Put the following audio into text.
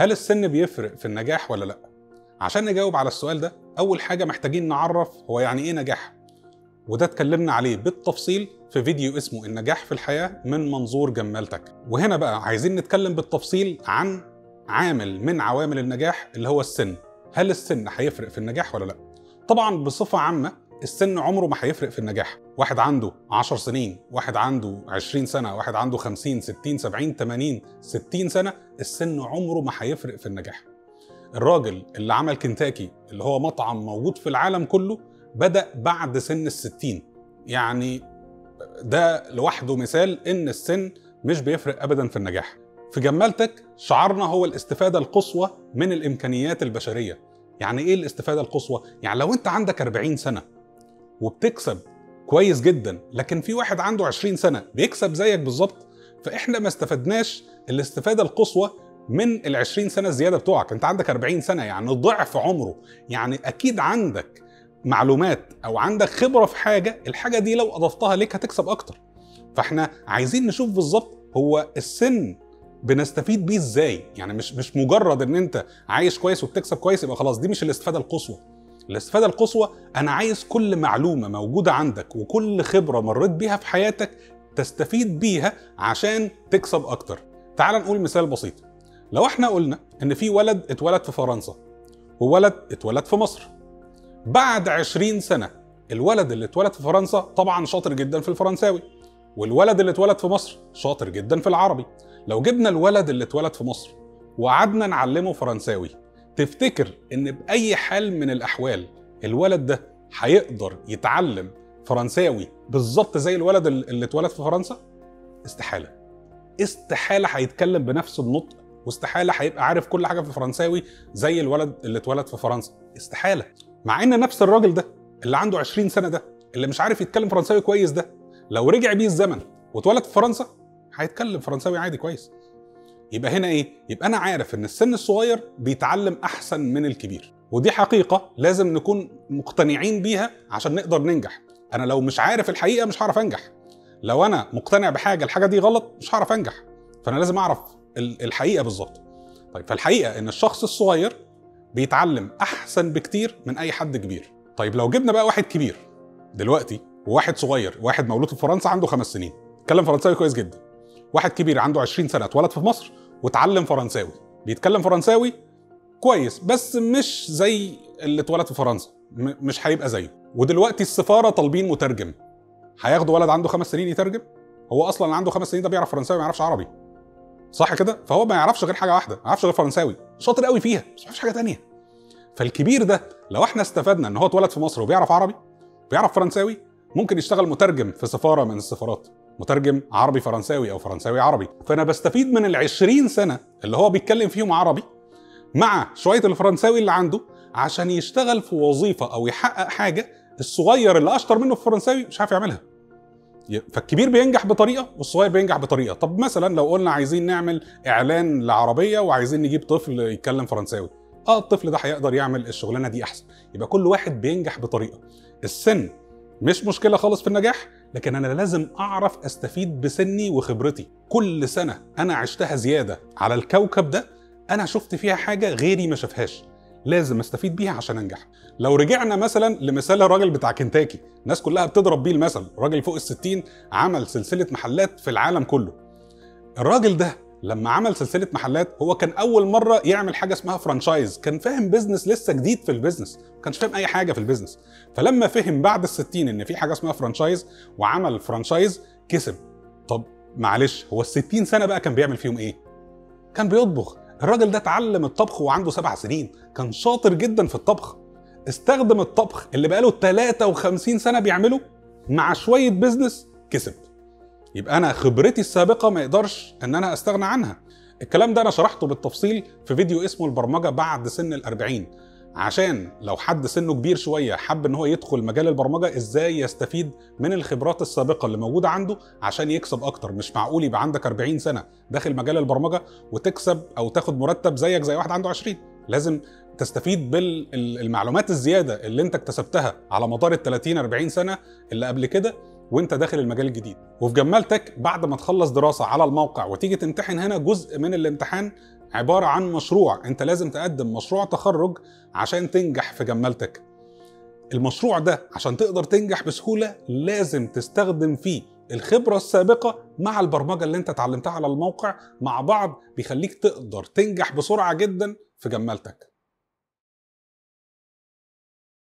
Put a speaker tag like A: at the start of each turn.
A: هل السن بيفرق في النجاح ولا لا؟ عشان نجاوب على السؤال ده أول حاجة محتاجين نعرف هو يعني إيه نجاح. وده اتكلمنا عليه بالتفصيل في فيديو اسمه النجاح في الحياة من منظور جمالتك. وهنا بقى عايزين نتكلم بالتفصيل عن عامل من عوامل النجاح اللي هو السن. هل السن هيفرق في النجاح ولا لا؟ طبعا بصفة عامة السن عمره ما هيفرق في النجاح. واحد عنده 10 سنين واحد عنده 20 سنة واحد عنده 50 60 70 80 60 سنة السن عمره ما هيفرق في النجاح. الراجل اللي عمل كنتاكي اللي هو مطعم موجود في العالم كله بدأ بعد سن الستين. يعني ده لوحده مثال إن السن مش بيفرق ابدا في النجاح. في جمالتك شعارنا هو الاستفادة القصوى من الإمكانيات البشرية. يعني إيه الاستفادة القصوى؟ يعني لو أنت عندك 40 سنة وبتكسب كويس جدا لكن في واحد عنده 20 سنة بيكسب زيك بالظبط فإحنا ما استفدناش الاستفادة القصوى من ال 20 سنة الزيادة بتوعك. أنت عندك 40 سنة يعني ضعف عمره. يعني أكيد عندك معلومات أو عندك خبرة في حاجة الحاجة دي لو أضفتها ليك هتكسب أكتر. فإحنا عايزين نشوف بالظبط هو السن بنستفيد بيه إزاي. يعني مش مش مجرد إن أنت عايش كويس وبتكسب كويس يبقى خلاص دي مش الاستفادة القصوى. الاستفادة القصوى أنا عايز كل معلومة موجودة عندك وكل خبرة مريت بيها في حياتك تستفيد بيها عشان تكسب أكتر. تعال نقول مثال بسيط. لو إحنا قلنا إن في ولد اتولد في فرنسا وولد اتولد في مصر. بعد 20 سنة الولد اللي اتولد في فرنسا طبعا شاطر جدا في الفرنساوي والولد اللي اتولد في مصر شاطر جدا في العربي. لو جبنا الولد اللي اتولد في مصر وقعدنا نعلمه فرنساوي تفتكر إن بأي حال من الأحوال الولد ده هيقدر يتعلم فرنساوي بالظبط زي الولد اللي اتولد في فرنسا؟ استحالة. استحالة هيتكلم بنفس النطق واستحالة هيبقى عارف كل حاجة في الفرنساوي زي الولد اللي اتولد في فرنسا. استحالة. مع إن نفس الراجل ده اللي عنده 20 سنة ده اللي مش عارف يتكلم فرنساوي كويس ده لو رجع بيه الزمن واتولد في فرنسا هيتكلم فرنساوي عادي كويس. يبقى هنا إيه؟ يبقى أنا عارف إن السن الصغير بيتعلم أحسن من الكبير. ودي حقيقة لازم نكون مقتنعين بيها عشان نقدر ننجح. أنا لو مش عارف الحقيقة مش هعرف أنجح. لو أنا مقتنع بحاجة الحاجة دي غلط مش هعرف أنجح. فأنا لازم أعرف الحقيقة بالظبط. طيب فالحقيقة إن الشخص الصغير بيتعلم أحسن بكتير من أي حد كبير. طيب لو جبنا بقى واحد كبير دلوقتي وواحد صغير واحد مولود في فرنسا عنده خمس سنين. اتكلم فرنساوي كويس جدا. واحد كبير عنده 20 سنة اتولد في مصر واتعلم فرنساوي. بيتكلم فرنساوي كويس بس مش زي اللي اتولد في فرنسا مش هيبقى زيه. ودلوقتي السفارة طالبين مترجم. هياخدوا ولد عنده خمس سنين يترجم؟ هو أصلا عنده خمس سنين ده بيعرف فرنساوي ما يعرفش عربي. صح كده؟ فهو ما يعرفش غير حاجة واحدة ما يعرفش غير فرنساوي. شاطر قوي فيها بس ما يعرفش حاجة تانية. فالكبير ده لو إحنا استفدنا ان هو اتولد في مصر وبيعرف عربي بيعرف فرنساوي ممكن يشتغل مترجم في سفارة من السفارات. مترجم عربي فرنساوي أو فرنساوي عربي. فأنا بستفيد من ال 20 سنة اللي هو بيتكلم فيهم عربي مع شوية الفرنساوي اللي عنده عشان يشتغل في وظيفة أو يحقق حاجة الصغير اللي أشطر منه في الفرنساوي مش عارف يعملها. فالكبير بينجح بطريقة والصغير بينجح بطريقة. طب مثلا لو قلنا عايزين نعمل إعلان لعربية وعايزين نجيب طفل يتكلم فرنساوي. آه الطفل ده هيقدر يعمل الشغلانة دي أحسن. يبقى كل واحد بينجح بطريقة. السن مش مشكلة خالص في النجاح. لكن أنا لازم أعرف أستفيد بسني وخبرتي. كل سنة أنا عشتها زيادة على الكوكب ده أنا شفت فيها حاجة غيري ما شافهاش. لازم أستفيد بيها عشان أنجح. لو رجعنا مثلا لمثال الراجل بتاع كنتاكي الناس كلها بتضرب بيه المثل راجل فوق الستين عمل سلسلة محلات في العالم كله. الراجل ده لما عمل سلسلة محلات هو كان أول مرة يعمل حاجة اسمها franchise كان فاهم business لسه جديد في ال business ما كانش فاهم أي حاجة في ال business فلما فهم بعد الستين إن في حاجة اسمها franchise وعمل franchise كسب. طب معلش هو ال سنة بقى كان بيعمل فيهم إيه؟ كان بيطبخ. الراجل ده اتعلم الطبخ وعنده سبع سنين. كان شاطر جدا في الطبخ. استخدم الطبخ اللي بقاله 53 سنة بيعمله مع شوية بيزنس كسب. يبقى أنا خبرتي السابقة ما يقدرش إن أنا أستغنى عنها. الكلام ده أنا شرحته بالتفصيل في فيديو اسمه البرمجة بعد سن الأربعين. عشان لو حد سنه كبير شوية حب إن هو يدخل مجال البرمجة إزاي يستفيد من الخبرات السابقة اللي موجودة عنده عشان يكسب أكتر. مش معقول يبقى عندك 40 سنة داخل مجال البرمجة وتكسب أو تاخد مرتب زيك زي واحد عنده 20 لازم تستفيد بالمعلومات الزيادة اللي أنت اكتسبتها على مدار ال 30 40 سنة اللي قبل كده وانت داخل المجال الجديد. وفي جمالتك بعد ما تخلص دراسة على الموقع وتيجي تمتحن هنا جزء من الامتحان عبارة عن مشروع. انت لازم تقدم مشروع تخرج عشان تنجح في جمالتك. المشروع ده عشان تقدر تنجح بسهولة لازم تستخدم فيه الخبرة السابقة مع البرمجة اللي انت اتعلمتها على الموقع مع بعض بيخليك تقدر تنجح بسرعة جدا في جمالتك.